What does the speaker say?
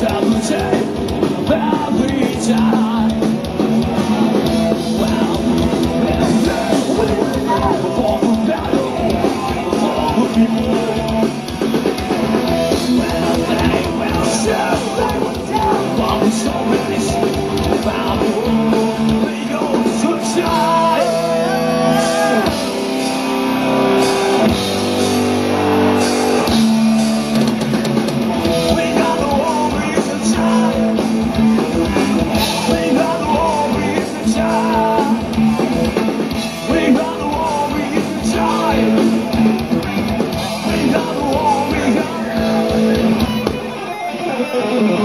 time attack. Mm-hmm.